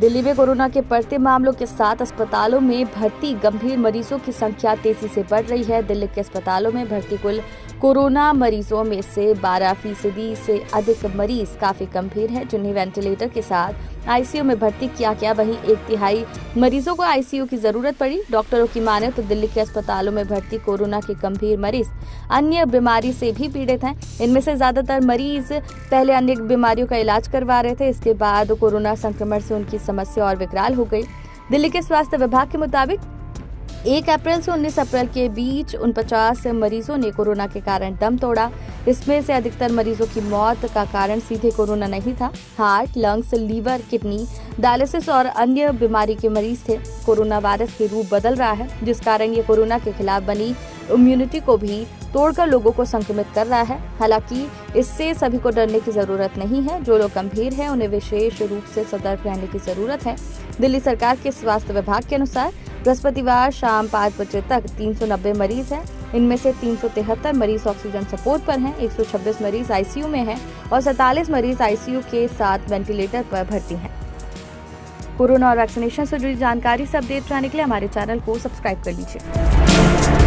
दिल्ली में कोरोना के बढ़ते मामलों के साथ अस्पतालों में भर्ती गंभीर मरीजों की संख्या तेज़ी से बढ़ रही है। दिल्ली के अस्पतालों में भर्ती कुल कोरोना मरीजों में से 12 फ़ीसदी से अधिक मरीज़ काफ़ी गंभीर हैं, जिन्हें वेंटिलेटर के साथ आईसीयू में भर्ती किया गया। वहीं एक तिहाई मरीजों को आईसीयू की ज़रूरत पड़ी। डॉक्टरों की माने तो दिल्ली के अस्पतालों में भर्ती कोरोना के गंभीर मरीज़ अन्य बीमारी से भी पीड़ित हैं। इनमें से ज़्यादातर मरीज़ पहले अन्य बीमारियों का इलाज करवा रहे थे। इसके बाद कोरोना संक्रमण से उनकी समस्या और विकराल हो गई। दिल्ली के स्वास्थ्य विभाग के मुताबिक, एक अप्रैल से 19 अप्रैल के बीच उन पचास मरीजों ने कोरोना के कारण दम तोड़ा। इसमें से अधिकतर मरीजों की मौत का कारण सीधे कोरोना नहीं था। Heart, lungs, liver, kidney, dialysis और अन्य बीमारी के मरीज़ थे। कोरोना वायरस के रूप बदल रहा है, जिस कारण ये कोरोना के खिलाफ बनी इम्यूनिटी को भी तोड़कर लोगों को संक्रमित कर रहा है। हालाँकि इससे सभी को डरने की ज़रूरत नहीं है। जो लोग गंभीर हैं, उन्हें विशेष रूप से सतर्क रहने की ज़रूरत है। दिल्ली सरकार के स्वास्थ्य विभाग के अनुसार बृहस्पतिवार शाम पाँच बजे तक 390 मरीज़ हैं। इनमें से तीन सौ तिहत्तर मरीज़ ऑक्सीजन सपोर्ट पर हैं 126 मरीज़ आईसीयू में हैं और 47 मरीज़ आईसीयू के साथ वेंटिलेटर पर भर्ती हैं। कोरोना और वैक्सीनेशन से जुड़ी जानकारी से अपडेट रहने के लिए हमारे चैनल को सब्सक्राइब कर लीजिए।